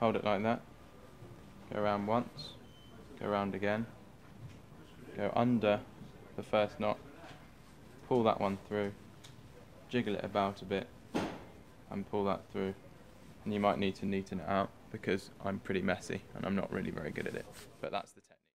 Hold it like that. Go around once, go around again, go under the first knot, pull that one through, jiggle it about a bit, and pull that through. And you might need to neaten it out because I'm pretty messy and I'm not really very good at it. But that's the technique.